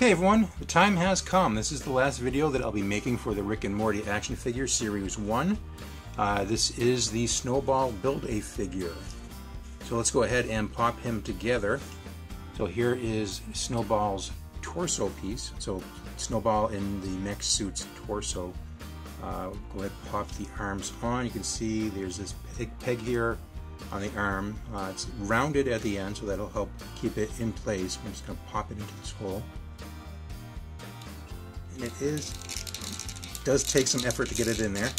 Okay everyone, the time has come. This is the last video that I'll be making for the Rick and Morty action figure series 1. Uh, this is the Snowball Build-A-Figure. So let's go ahead and pop him together. So here is Snowball's torso piece. So Snowball in the mech suit's torso. Uh, go ahead and pop the arms on. You can see there's this peg, peg here on the arm. Uh, it's rounded at the end, so that'll help keep it in place. I'm just going to pop it into this hole. And it is does take some effort to get it in there,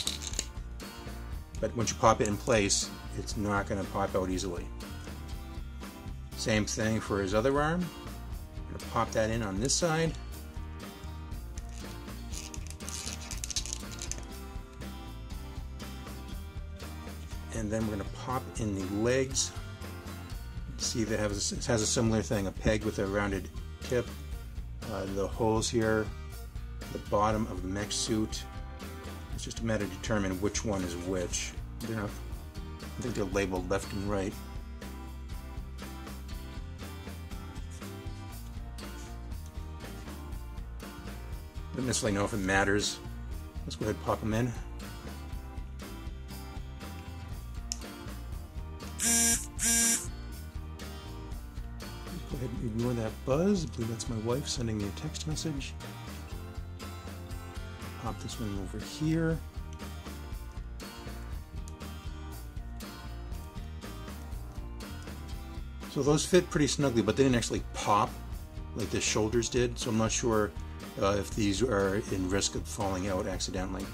but once you pop it in place, it's not going to pop out easily. Same thing for his other arm. I'm going to pop that in on this side. and then we're going to pop in the legs. See that has a, has a similar thing, a peg with a rounded tip. Uh, the holes here, the bottom of the mech suit. It's just a matter of determining which one is which. They're not, I think they're labeled left and right. Don't necessarily know if it matters. Let's go ahead and pop them in. Go ahead and ignore that buzz. I believe that's my wife sending me a text message. Pop this one over here. So those fit pretty snugly, but they didn't actually pop like the shoulders did, so I'm not sure uh, if these are in risk of falling out accidentally.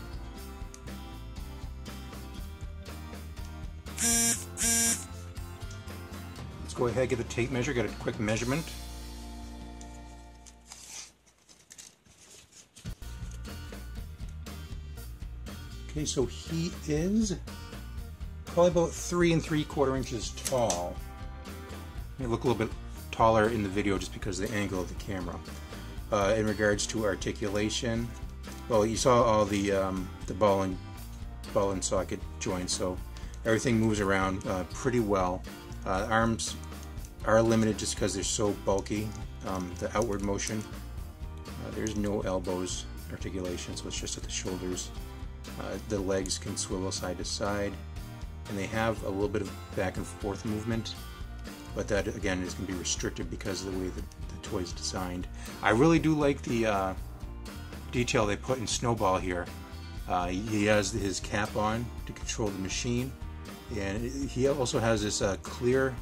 Let's go ahead, get a tape measure, get a quick measurement. Okay, so he is probably about three and three quarter inches tall. May look a little bit taller in the video just because of the angle of the camera. Uh, in regards to articulation, well, you saw all the um, the ball and ball and socket joints, so everything moves around uh, pretty well. Uh, arms are limited just because they're so bulky. Um, the outward motion, uh, there's no elbows articulation, so it's just at the shoulders. Uh, the legs can swivel side to side, and they have a little bit of back and forth movement, but that again is going to be restricted because of the way that the toy is designed. I really do like the uh, detail they put in Snowball here. Uh, he has his cap on to control the machine, and he also has this uh, clear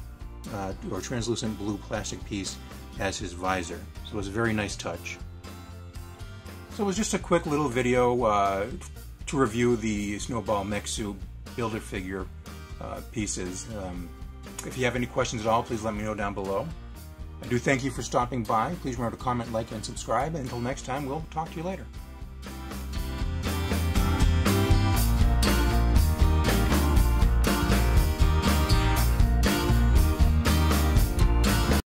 uh, or translucent blue plastic piece as his visor. So it's a very nice touch. So it was just a quick little video to review the Snowball Mech Suit Build-A-Figure uh, pieces. Um, if you have any questions at all, please let me know down below. I do thank you for stopping by. Please remember to comment, like, and subscribe. And until next time, we'll talk to you later.